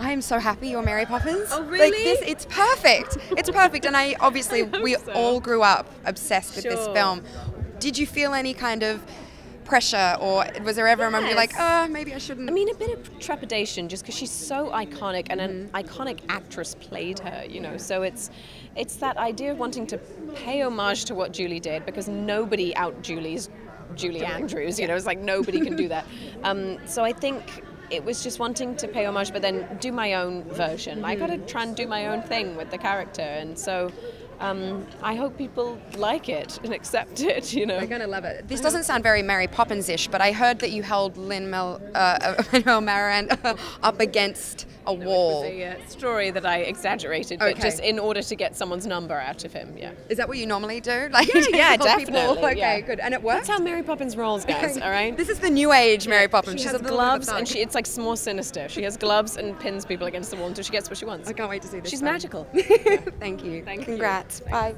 I am so happy you're Mary Poppins. Oh, Like really? this, it's perfect. It's perfect, and I obviously we so. all grew up obsessed with this film. Did you feel any kind of pressure, or was there ever a moment you're like, oh, maybe I shouldn't? I mean, a bit of trepidation just because she's so iconic and an Mm-hmm. iconic actress played her, you know. So it's it's that idea of wanting to pay homage to what Julie did because nobody out Julie's Julie Andrews, you know. It's like nobody can do that. Um, so I think it was just wanting to pay homage, but then do my own version. I got to try and do my own thing with the character, and so. Um, I hope people like it and accept it, you know. They're gonna love it. This doesn't sound very Mary Poppins-ish, but I heard that you held Lin Mel uh, Manuel Maran up against a wall. a uh, story that I exaggerated, but just in order to get someone's number out of him. Yeah. Is that what you normally do? Like, Yeah, yeah, tell people- definitely. Okay, yeah. good, and it works. That's how Mary Poppins rolls, guys. All right. This is the new age Mary Poppins. She She's has a little bit of a gloves, and she, it's like more sinister. She has gloves and pins people against the wall until she gets what she wants. I can't wait to see this. She's magical. Thank you. Thank you. Congrats. Bye.